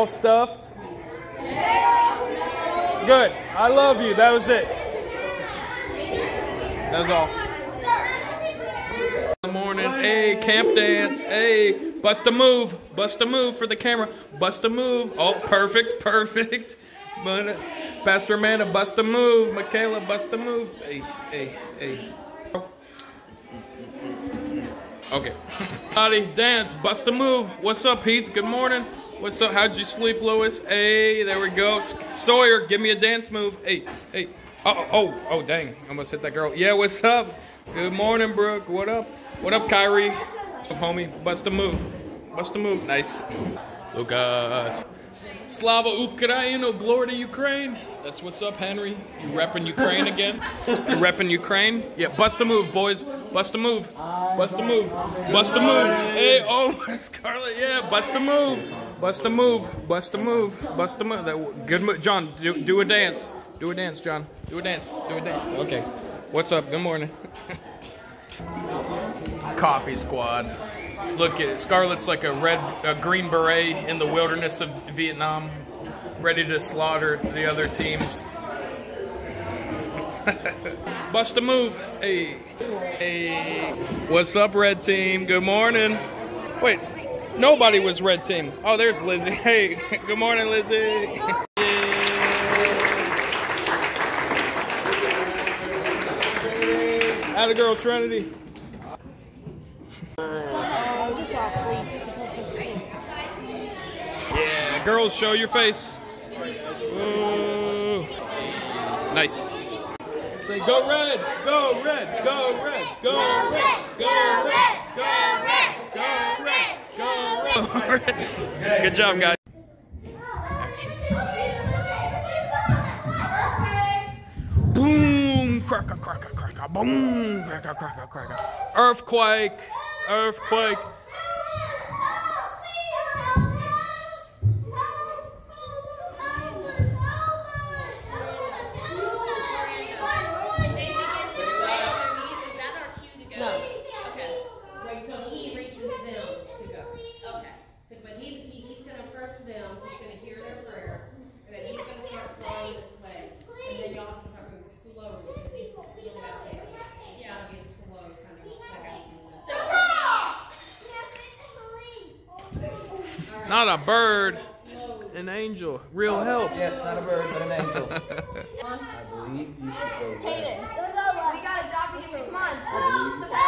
Y'all stuffed? Good. I love you. That was it. That was all. Good morning. Hey, camp dance. Hey, bust a move. Bust a move for the camera. Bust a move. Oh, perfect. Perfect. But uh, Pastor Amanda, bust a move. Michaela, bust a move. Hey, hey, hey. Okay. Body dance, bust a move. What's up, Heath? Good morning. What's up? How'd you sleep, Lewis? Hey, there we go. Sawyer, give me a dance move. Hey, hey. Uh, oh, oh, oh, dang. Almost hit that girl. Yeah, what's up? Good morning, Brooke. What up? What up, Kyrie? Homie, bust a move. Bust a move. Nice. Lucas. Slava Ukraini, oh, glory to Ukraine. That's what's up, Henry. You repping Ukraine again? You repping Ukraine? Yeah, bust a move, boys. Bust a move. Bust a move. Bust a move. Hey, oh, Scarlett, yeah, bust a move. Bust a move. Bust a move. Bust a move. That, good move. John, do, do a dance. Do a dance, John. Do a dance. Do a dance. Okay. What's up? Good morning. Coffee squad. Look at. Scarlett's like a red, a green beret in the wilderness of Vietnam, ready to slaughter the other teams. Bust a move. Hey, hey. What's up, red team? Good morning. Wait, nobody was red team. Oh, there's Lizzie. Hey, good morning, Lizzie. Atta girl Trinity. Yeah, girls, show your face. Ooh. Nice. Say go red, go red, go red, go red, go red, go red, go red, go red, go red. Good job, guys. Boom, cracker, cracker, cracker, boom, cracker, cracker, cracker. Earthquake, earthquake. When they begin to grab their knees, is that our cue to go? No. Okay. Wait till he reaches them to go. Okay. Because when he, he, he's gonna approach them, he's gonna hear their prayer, and then he's gonna start flying this way. And then y'all have to start moving slowly. because he- you'll have to- It's Yeah. gotta be a slow kind of, like I do this. So All right. Not a bird, an angel. Real help. Yes, not a bird, but an angel. I believe you should go red. we got a job to do. Come on.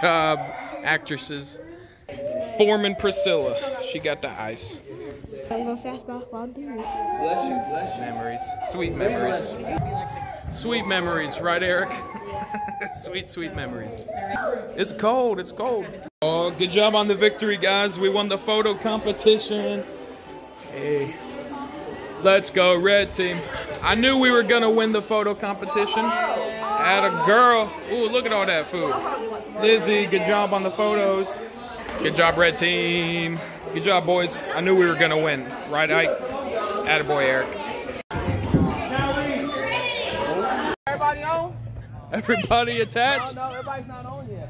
Job, actresses. Foreman Priscilla. She got the ice. Don't go fast while while doing it. Bless you, bless you. Memories. Sweet memories. Sweet memories, right, Eric? sweet, sweet memories. It's cold. It's cold. Oh, good job on the victory, guys. We won the photo competition. Hey. Let's go, red team. I knew we were going to win the photo competition. At a girl. Ooh, look at all that food. Lizzie, good job on the photos. Good job, red team. Good job, boys. I knew we were going to win. Right, Ike? Attaboy, Eric. Everybody on? Everybody attached? No, everybody's not on yet.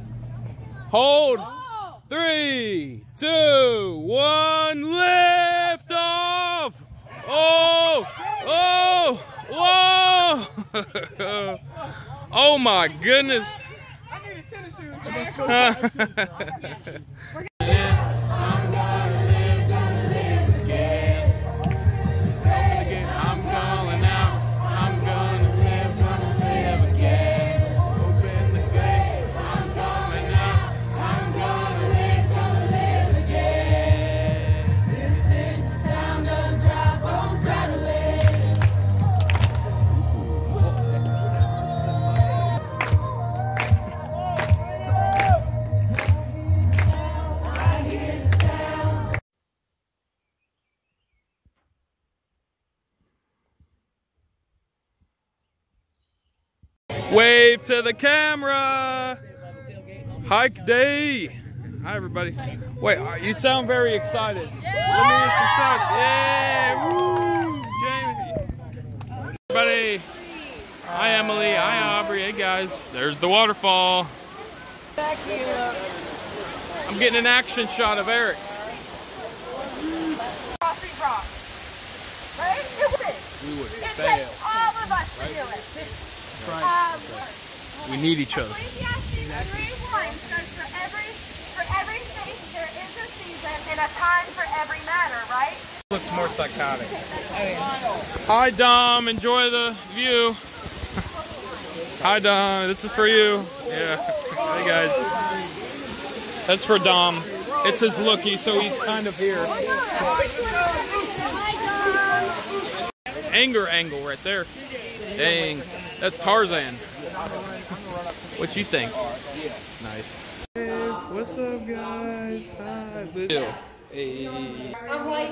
Hold. Oh. Three, two, one, lift off. Oh, oh, whoa. oh my goodness. I need a tennis shoes. to the camera. Hike day. Hi, everybody. Wait, uh, you sound very excited. Let me hear some. Yeah. Woo. Jamie. Everybody. Hi, Emily. Hi, Aubrey. Hey, guys. There's the waterfall. I'm getting an action shot of Eric. Right? We would It fail. all of us to do it. We need each other. Ecclesiastes 3:1 says for every for every thing there is a season and a time for every matter, right? Looks more psychotic. Hi, Dom. Enjoy the view. Hi, Dom. This is for you. Yeah. Hey, guys. That's for Dom. It's his looky, so he's kind of here. Anger angle right there. Dang. That's Tarzan. What you think? Nice. Hey, what's up, guys? Hi. Bill. Hey. I'm like,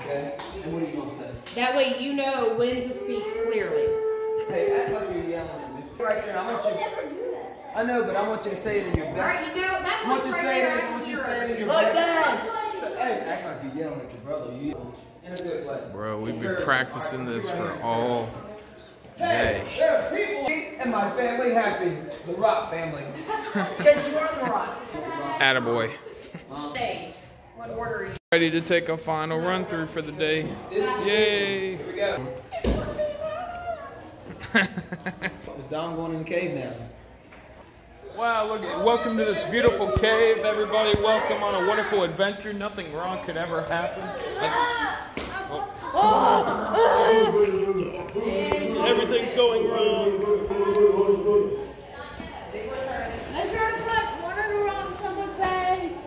Okay? And you that way you know when to speak clearly. Hey, act like you're yelling at me. Right there, I want you. I know, but I want you to say it in your best. right, you know, that I want you to say it. I want you to say it it. in your Like best. that. So, hey, act like you're yelling at your brother. You in a good way. Bro, we've been practicing this for right here. all Hey, day. there's people and my family happy. The Rock family. Because you're the rock. Attaboy. Stage. What order are you? Ready to take a final run through for the day. This Yay. Here we go. Is Dom going in the cave now? wow, look, welcome to this beautiful cave, everybody. Welcome on a wonderful adventure. Nothing wrong could ever happen. Everything's going wrong. I tried to put one of the rocks on face.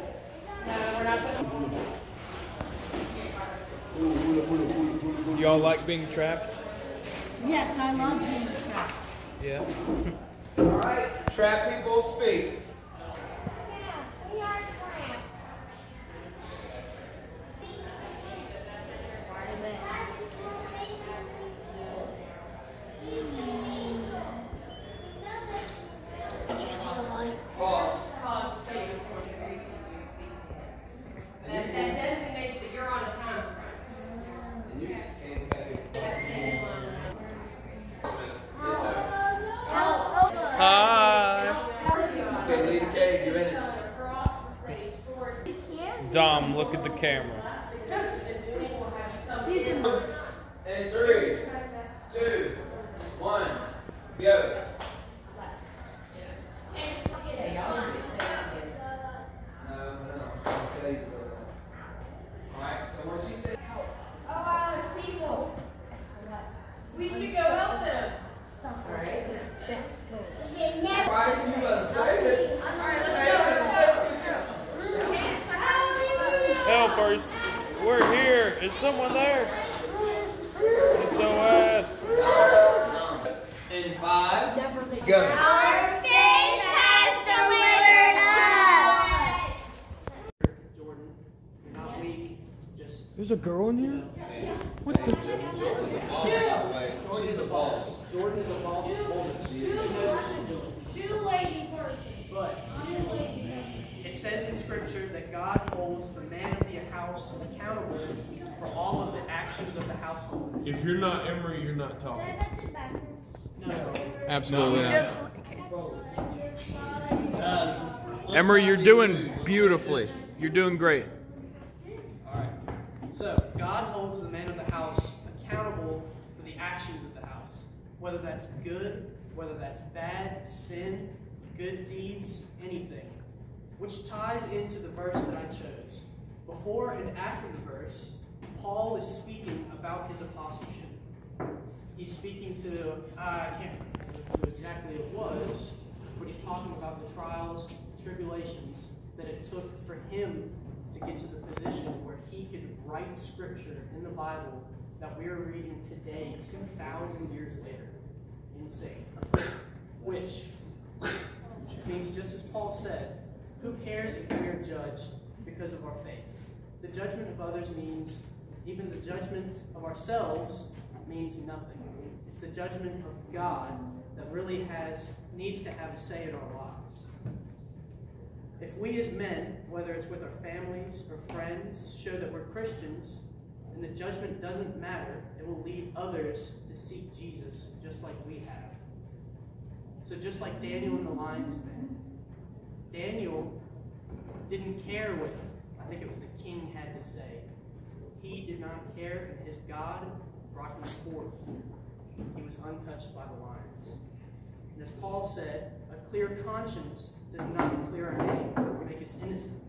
No, we're not putting. Y'all like being trapped? Yes, I love being trapped. Yeah. All right, Trap people speak. Pause. That, that designates that you're on a time frame. And you came back here. Hi. Okay, lead the cave. You're in it. Across the stage forward. Dom, look at the camera. And three, two, one, go. No, no, I'll tell you. Alright, so when she said, We should go help them. alright, you better say it. All right, let's go. Helpers, we're here. Is someone there? SOS. In five, go. Our faith has delivered us. Jordan, you're not weak. Just There's a girl in here? What the? Jordan's a boss, by. Jordan is a boss. Jordan is a boss woman. She knows what. Two lady person. But it says in scripture that God holds the man of the house accountable for all of the actions of the household. If you're not Emery, you're not talking. No. Absolutely not. Uh, Emery, you're doing beautifully. You're doing great. All right. So, God holds the man of the house accountable for the actions of the house. Whether that's good, whether that's bad, sin, good deeds, anything. Which ties into the verse that I chose. Before and after the verse, Paul is speaking about his apostleship. He's speaking to, uh, I can't remember who exactly it was, but he's talking about the trials, tribulations that it took for him to get to the position where he could write scripture in the Bible that we are reading today, 2,000 years later. Insane. Which means, just as Paul said, who cares if we are judged because of our faith? The judgment of others means even the judgment of ourselves means nothing. It's the judgment of God that really has needs to have a say in our lives. If we as men, whether it's with our families or friends, show that we're Christians, then the judgment doesn't matter. It will lead others to seek Jesus just like we have. So just like Daniel in the lion's den, Daniel didn't care what I think it was the king had to say. He did not care, and his God brought him forth. He was untouched by the lions. And as Paul said, a clear conscience does not clear our name or make us innocent.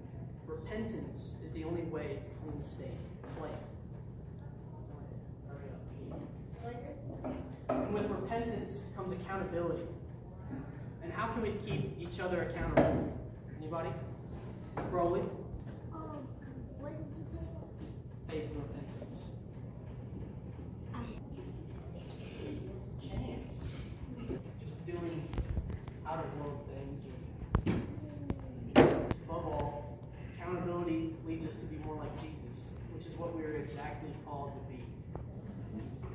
Repentance is the only way to clean the state, slate. And with repentance comes accountability. And how can we keep each other accountable? Anybody? Broly? Um, what did you say? Faith and repentance. Chance. Just doing out of world things. Above all, accountability leads us to be more like Jesus, which is what we are exactly called to be.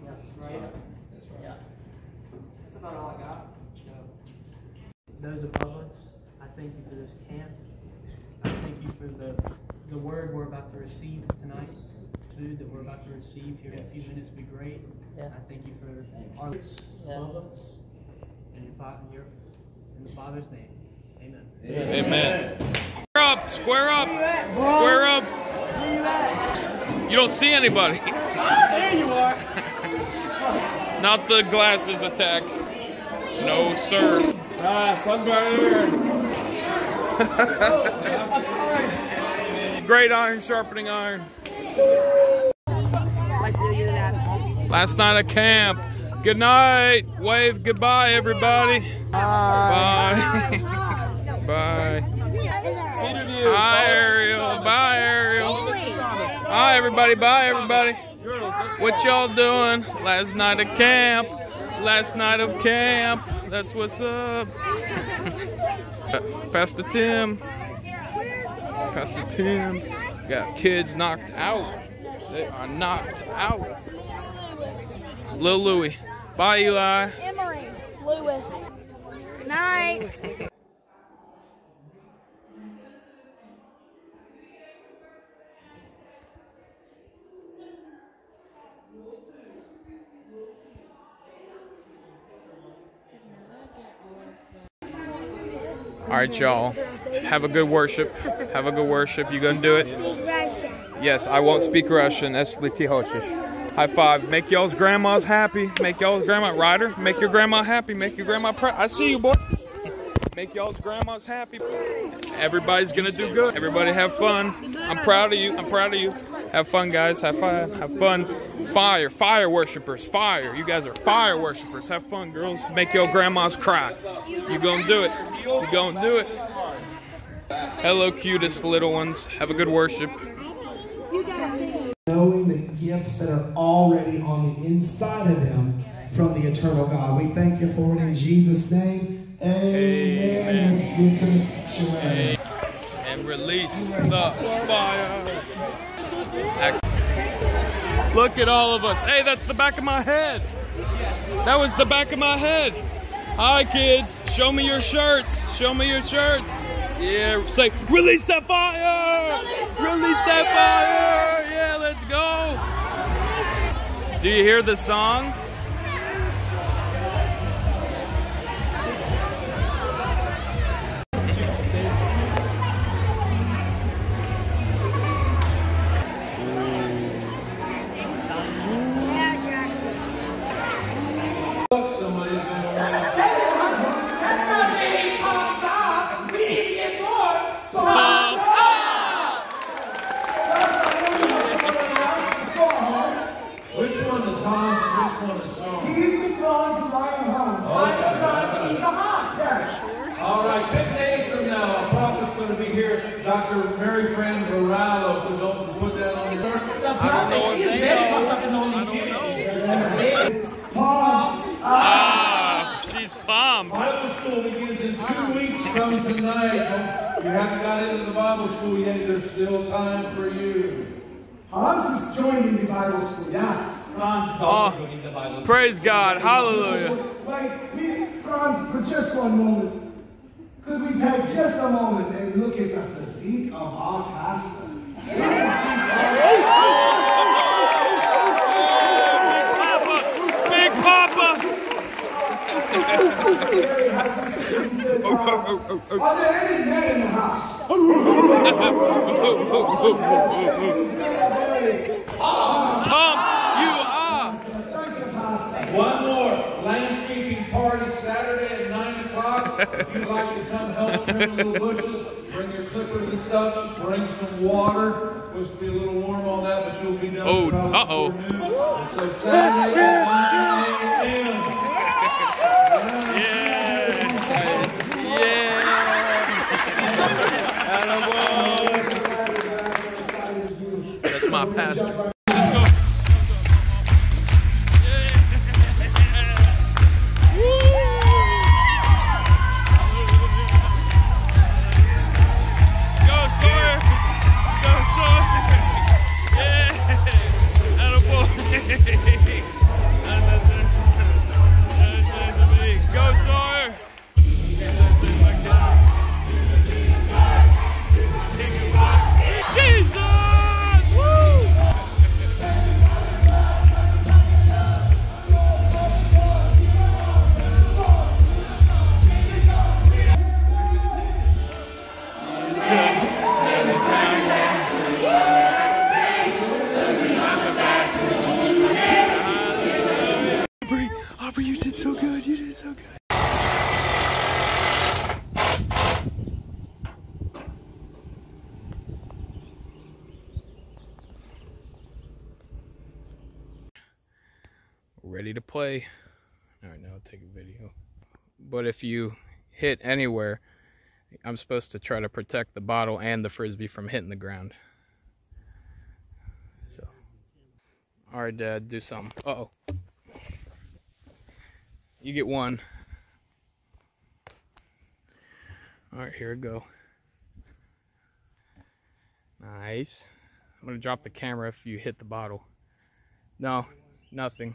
Yeah, Right? That's right. Yeah. That's about all I got. Those above us, I thank you for this camp. I thank you for the, the word we're about to receive tonight, food that we're about to receive here in a few minutes be great. Yeah. I thank you for our Yeah. above us. In, your, in, your, in the Father's name, amen. Amen. Square up, square up, square up. You don't see anybody. There you are. Not the glasses attack. No, sir. Ah, sunburn. Great iron sharpening iron. Last night at camp. Good night. Wave goodbye, everybody. Bye. Bye. Hi, Ariel. Bye, Ariel. Hi, everybody. Bye, everybody. What y'all doing? Last night at camp. Last night of camp. That's what's up. Pastor Tim. Pastor Tim. Got kids knocked out. They are knocked out. Lil Louie. Bye, Eli. Emery. Lewis. Night. Alright, y'all. Have a good worship. Have a good worship. You gonna do it? Yes, I won't speak Russian. That's High five. Make y'all's grandmas happy. Make y'all's grandma rider. Make your grandma happy. Make your grandma proud. I see you, boy. Make y'all's grandmas happy. Everybody's gonna do good. Everybody have fun. I'm proud of you. I'm proud of you. Have fun, guys. Have fun. Have fun. Fire. Fire worshipers. Fire. You guys are fire worshipers. Have fun, girls. Make your grandmas cry. You gonna do it. You gonna do it. Hello, cutest little ones. Have a good worship. knowing the gifts that are already on the inside of them from the eternal God. We thank you for it in Jesus' name. Amen. Let's get to the sanctuary. And release the fire. Look at all of us. Hey, that's the back of my head. That was the back of my head. Hi, kids. Show me your shirts. Show me your shirts. Yeah, say, release that fire! Release that fire! Yeah, let's go. Do you hear the song? Wait, we, Franz, for just one moment, could we take just a moment and look at the physique of our pastor? Papa, Big Papa. Are there any men in the house? Pump, you are. Thank you, Pastor. One more landscaping party Saturday at 9. If you'd like to come help trim the little bushes, bring your clippers and stuff, bring some water. It's supposed to be a little warm on that, but you'll be done Oh, uh-oh. before noon. And so Saturday But if you hit anywhere, I'm supposed to try to protect the bottle and the frisbee from hitting the ground. So, all right, Dad, do something. Uh oh. You get one. All right, here we go. Nice. I'm gonna drop the camera if you hit the bottle. No, nothing.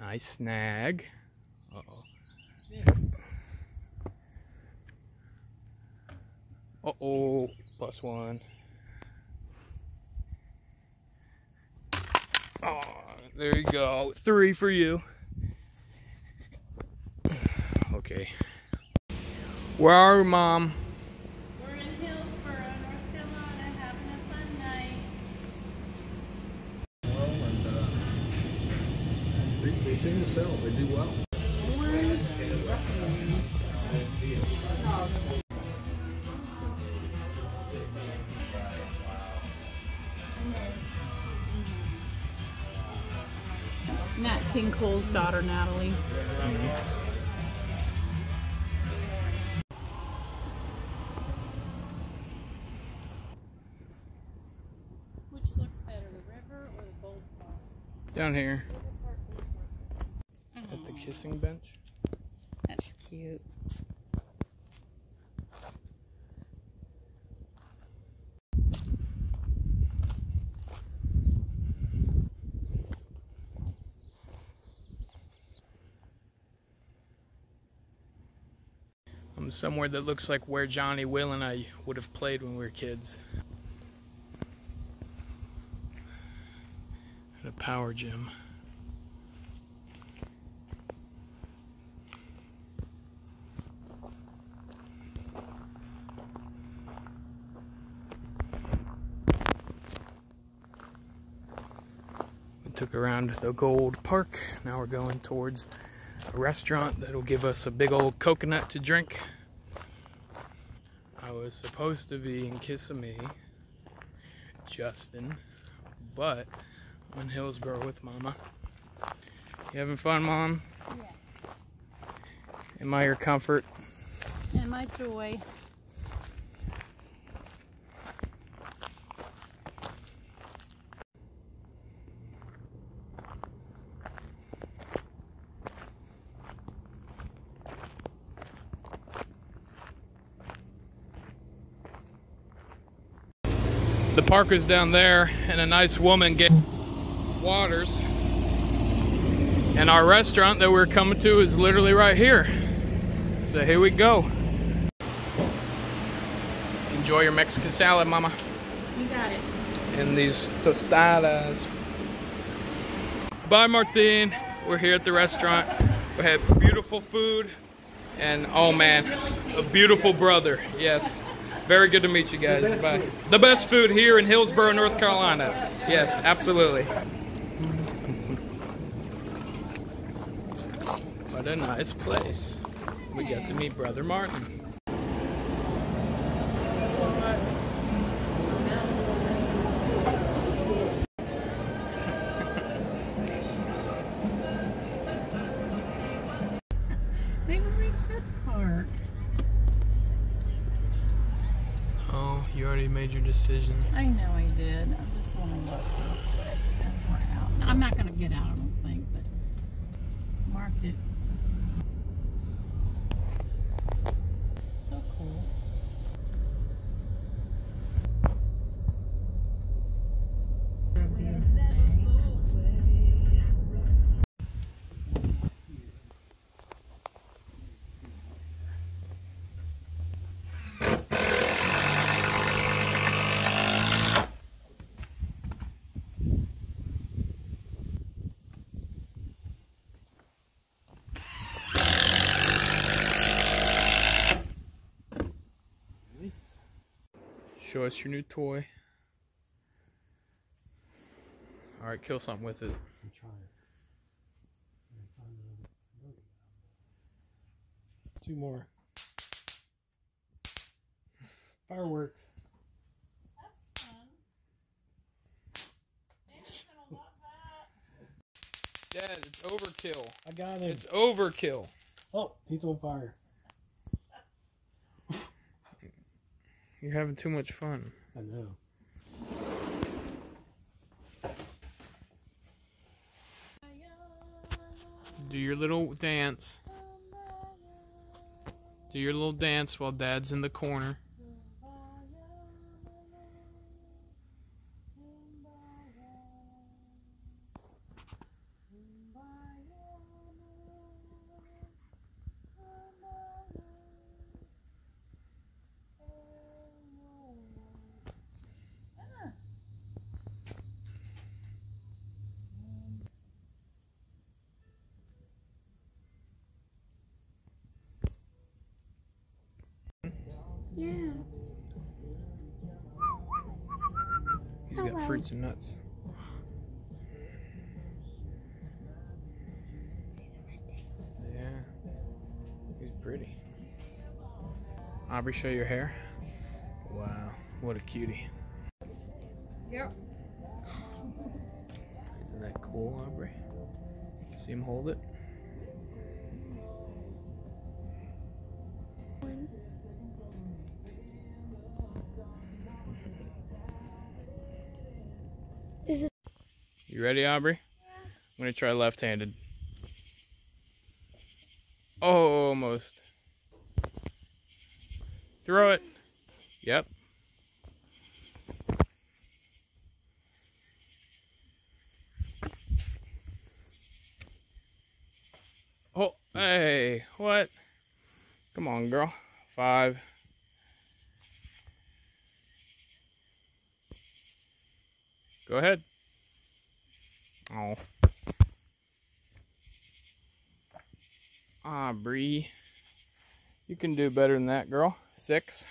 Nice snag. Uh-oh. Uh-oh. Plus one. Oh, there you go. Three for you. Okay. Where are we, Mom? We're in Hillsborough, North Carolina, having a fun night. They seem to sell. They do well. Nat King Cole's daughter, Natalie. Which looks better, the river or the boat park? Down here. Bench. That's cute. I'm somewhere that looks like where Johnny, Will, and I would have played when we were kids. At a power gym. We took around the Gold Park. Now we're going towards a restaurant that'll give us a big old coconut to drink. I was supposed to be in Kissimmee, Justin, but I'm in Hillsborough with Mama. You having fun, Mom? Yeah. Am I your comfort? And my joy. The park is down there, and a nice woman gave waters. And our restaurant that we're coming to is literally right here. So here we go. Enjoy your Mexican salad, mama. You got it. And these tostadas. Bye, Martin. We're here at the restaurant. We had beautiful food. And oh man, a beautiful brother. Yes. Very good to meet you guys. The best Bye. food. The best food here in Hillsborough, North Carolina. Yes, absolutely. What a nice place. We got to meet Brother Martin. You already made your decision. I know I did. I just want to look real quick as we're out. I'm not going to get out, I don't think, but mark it. So cool. Show us your new toy. Alright, kill something with it. Two more. Fireworks. Dad, it's overkill. I got him. It's overkill. Oh, he's on fire. You're having too much fun. I know. Do your little dance. Do your little dance while Dad's in the corner. Yeah. He's oh, got fruits and nuts. Yeah. He's pretty. Aubrey, show your hair. Wow, what a cutie. Yep. Isn't that cool, Aubrey? See him hold it? Ready, Aubrey? I'm gonna try left-handed. Oh, almost. Throw it. Yep. Oh, hey, what? Come on, girl. Five. Go ahead. Oh. Ah, Bree. You can do better than that, girl. Six.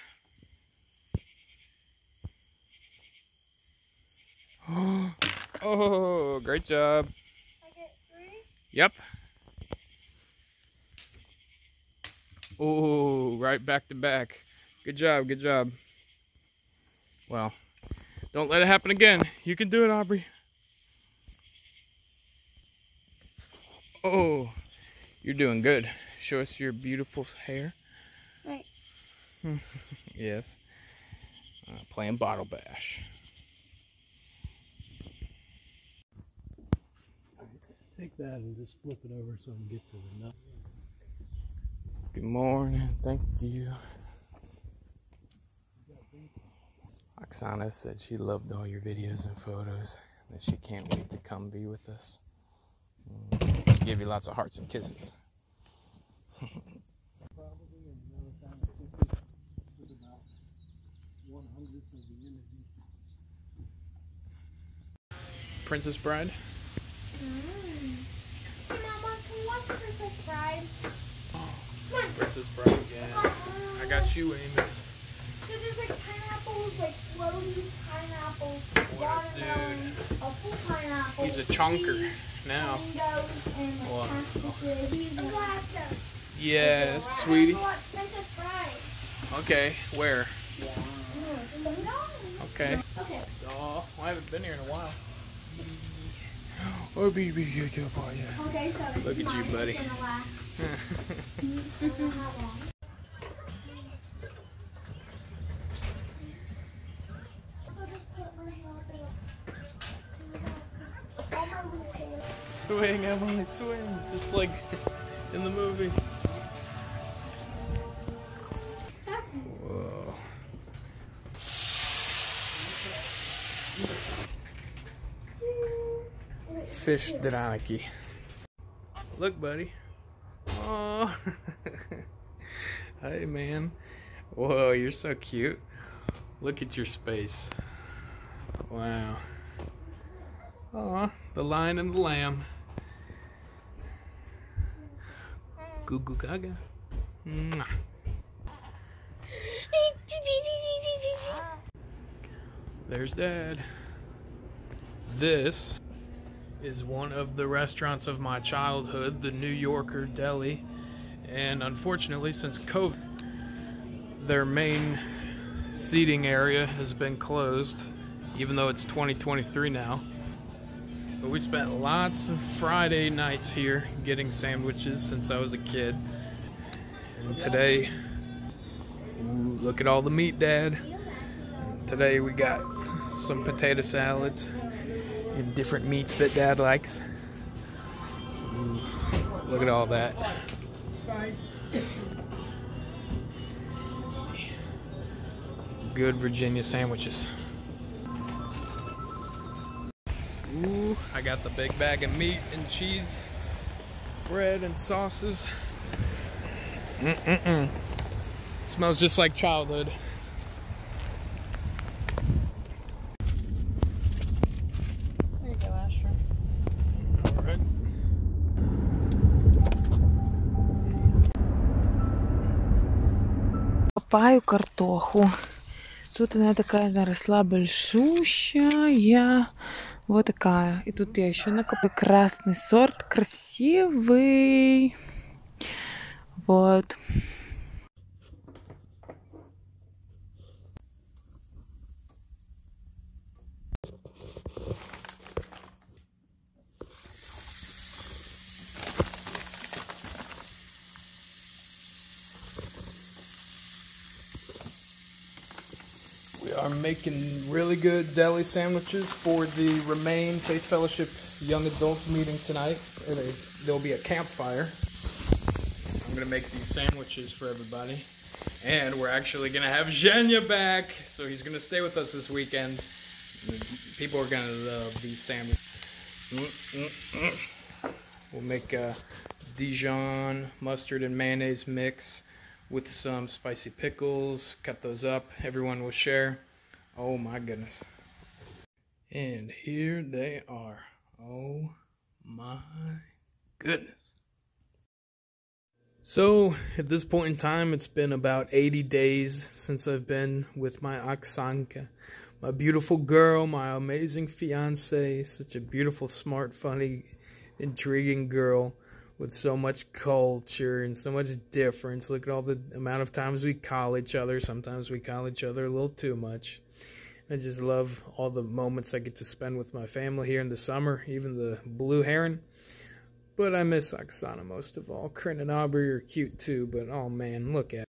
Oh, great job. I get three. Yep. Oh, right back to back. Good job, good job. Well, don't let it happen again. You can do it, Aubrey. Oh, you're doing good. Show us your beautiful hair. Right. yes. Uh, playing bottle bash. Take that and just flip it over so I can get to the nut. Good morning. Thank you. Oksana said she loved all your videos and photos, and that she can't wait to come be with us. Mm, Give you lots of hearts and kisses. Princess Bride? Mama, can we watch Princess Bride? Oh, Princess Bride, yeah. I got you, Amos. So there's like pineapples, like floaty pineapples, watermelon, a full pineapple. He's a chunker now. mangoes, and like What? Yes, sweetie. Watch Princess Bride. Okay, where? Okay. Okay. Oh, I haven't been here in a while. Oh, be be you too, yeah. Okay, so this Look at you, buddy. It's gonna last. I don't know how long. So just put my hand up. All my loose hair. Swing, Emily, swing, just like in the movie. Fish Draniki. Look, buddy. Oh. hey, man. Whoa, you're so cute. Look at your space. Wow. Aw, the lion and the lamb. Goo goo gaga. Mwah. There's Dad. This is one of the restaurants of my childhood, the New Yorker Deli. And unfortunately, since COVID, their main seating area has been closed, even though it's 2023 now. But we spent lots of Friday nights here getting sandwiches since I was a kid. And today, ooh, look at all the meat, Dad. Today we got some potato salads and different meats that Dad likes. Ooh, look at all that. Good Virginia sandwiches. Ooh, I got the big bag of meat and cheese, bread and sauces. Mm-mm-mm. Smells just like childhood. There you go, Asher. All right. Копаю картоху. Тут она такая наросла большущая. Вот такая. И тут я еще накопаю красный сорт. Красивый. Вот. Are making really good deli sandwiches for the Remain Faith Fellowship Young Adults meeting tonight. There'll be a campfire. I'm gonna make these sandwiches for everybody. And we're actually gonna have Zhenya back, so he's gonna stay with us this weekend. People are gonna love these sandwiches. Mm, mm, mm. We'll make a Dijon mustard and mayonnaise mix with some spicy pickles. Cut those up. Everyone will share. Oh my goodness. And here they are. Oh my goodness. So, at this point in time, it's been about 80 days since I've been with my Oksanka, my beautiful girl, my amazing fiance, such a beautiful, smart, funny, intriguing girl with so much culture and so much difference. Look at all the amount of times we call each other. Sometimes we call each other a little too much. I just love all the moments I get to spend with my family here in the summer, even the blue heron. But I miss Oksana most of all. Corinne and Aubrey are cute too, but oh man, look at